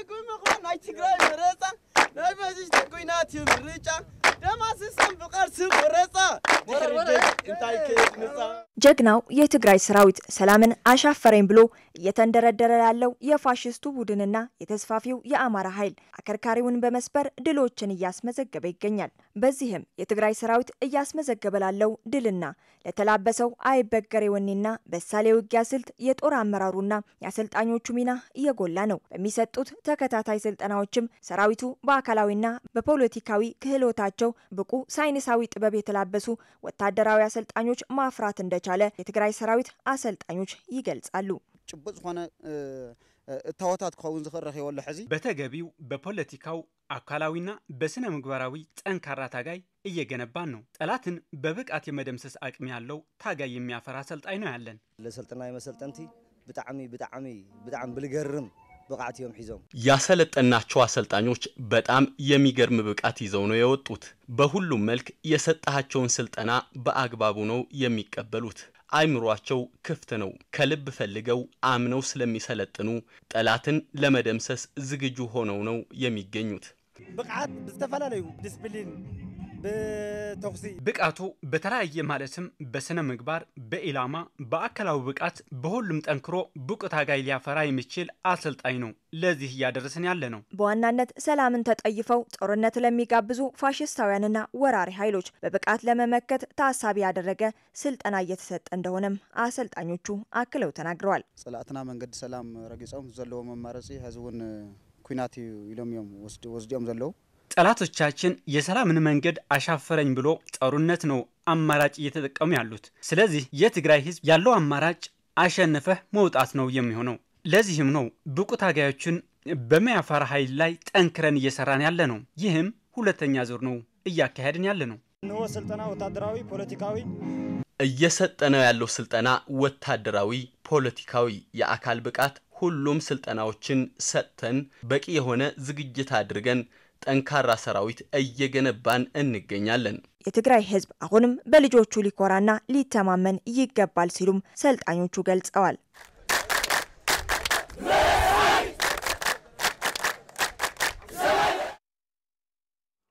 ekuimekuma nachikiroimeretsa naimesishtekoinatiyomerecha demasisem bukar siboretsa ጀግናው የትግራይ ሰራዊት ሰላምን አሻፈረኝ ብሎ እየተንደረደረ ያለው የፋሽስቱ ቡድንና የተስፋፊው የአማራ ኃይል አከርካሪውን በመስበር ድሎችን እያስመዘገበ ይገኛል። በዚህም የትግራይ ሰራዊት እያስመዘገበ ላለው ድልና ለተላበሰው አይበገሬ ወኔና በሳሌ ውጊያ ስልት የጦር አመራሩና የአሰልጣኞቹ ሚና እየጎላ ነው። በሚሰጡት ተከታታይ ስልጠናዎችም ሰራዊቱ በአካላዊና በፖለቲካዊ ክህሎታቸው ብቁ ሳይንሳዊ ጥበብ የተላበሱ ወታደራዊ አሰልጣኞች ማፍራት እንደቻለ የትግራይ ሰራዊት አሰልጣኞች ይገልጻሉ። ጭቡጥ ዝኾነ እታወታት ክኸውን ዝኽእል ረኺበሉ ሕዚ በተገቢው በፖለቲካው አካላዊና በስነ ምግባራዊ ጠንካራ ታጋይ እየገነባን ነው። ጠላትን በብቃት የመደምሰስ አቅም ያለው ታጋይ የሚያፈራ አሰልጣኝ ነው ያለን። ለሰልጥናይ መሰልጠንቲ ብጣዕሚ ብጣዕሚ ብጣዕሚ ብልገርም ብቃዕት እዮም ሒዞም ያሰለጠናቸው አሰልጣኞች በጣም የሚገርም ብቃት ይዘው ነው የወጡት። በሁሉም መልክ የሰጣቸውን ስልጠና በአግባቡ ነው የሚቀበሉት። አይምሯቸው ክፍት ነው። ከልብ ፈልገው አምነው ስለሚሰለጥኑ ጠላትን ለመደምሰስ ዝግጁ ሆነው ነው የሚገኙት። ብቕዓት ብዝተፈላለዩ ዲስፕሊን ብተኽሲ ብቃቱ በተለያየ ማለትም በስነ ምግባር፣ በኢላማ፣ በአካላዊ ብቃት በሁሉም ጠንክሮ ብቁ ታጋይ ሊያፈራ የሚችል አሰልጣኝ ነው ለዚህ እያደረስን ያለ ነው። በዋናነት ሰላምን ተጠይፈው ጦርነት ለሚጋብዙ ፋሽስታውያንና ወራሪ ኃይሎች በብቃት ለመመከት ታሳቢ ያደረገ ስልጠና እየተሰጠ እንደሆነም አሰልጣኞቹ አክለው ተናግረዋል። ጸላእትና መንገዲ ሰላም ረጊፆም ዘለዎ መማረፂ እውን ኩናት ኢሎም እዮም ወስዲኦም ዘለዉ ጠላቶቻችን የሰላምን መንገድ አሻፈረኝ ብሎ ጦርነት ነው አማራጭ እየተጠቀሙ ያሉት። ስለዚህ የትግራይ ሕዝብ ያለው አማራጭ አሸንፈህ መውጣት ነው የሚሆነው። ለዚህም ነው ብቁ ታጋዮችን በሚያፈራ ኃይል ላይ ጠንክረን እየሰራን ያለ ነው። ይህም ሁለተኛ ዙር ነው እያካሄድን ያለ ነው። እንሆ ስልጠና ወታደራዊ ፖለቲካዊ እየሰጠነው ያለው ስልጠና ወታደራዊ፣ ፖለቲካዊ፣ የአካል ብቃት ሁሉም ስልጠናዎችን ሰጥተን በቂ የሆነ ዝግጅት አድርገን ጠንካራ ሰራዊት እየገነባን እንገኛለን። የትግራይ ህዝብ አሁንም በልጆቹ ሊኮራና ሊተማመን ይገባል ሲሉም ሰልጣኞቹ ገልጸዋል።